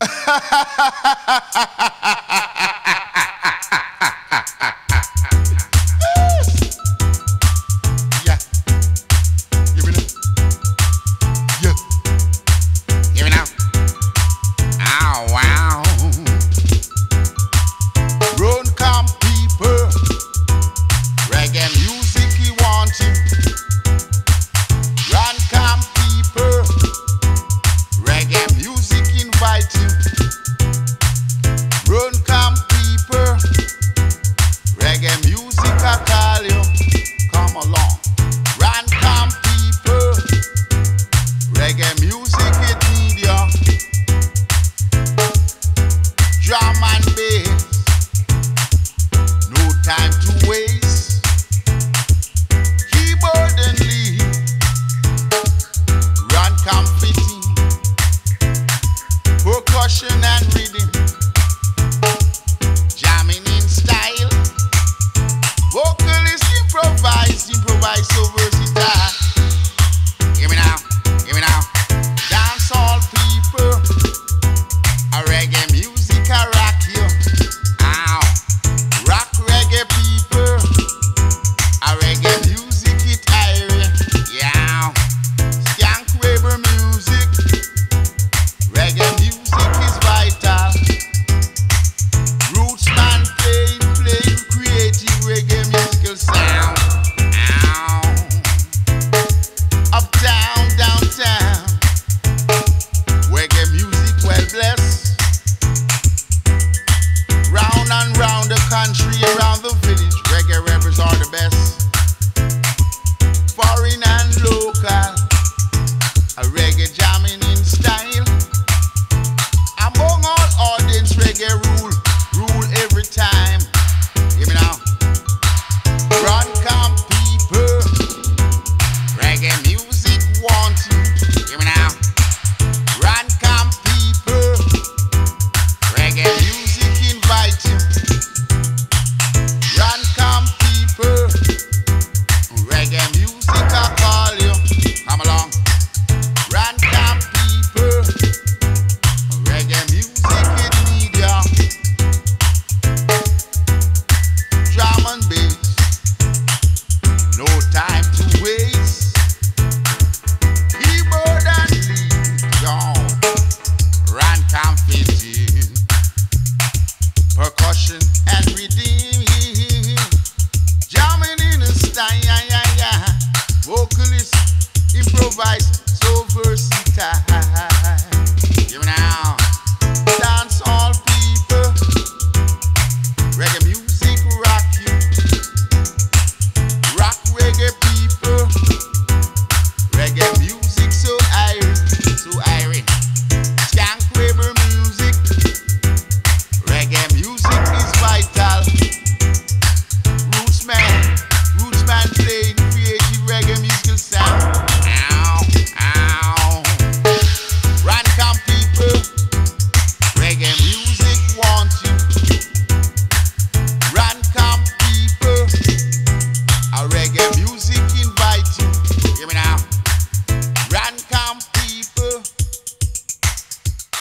ha ha ha ha ha ha so so versatile.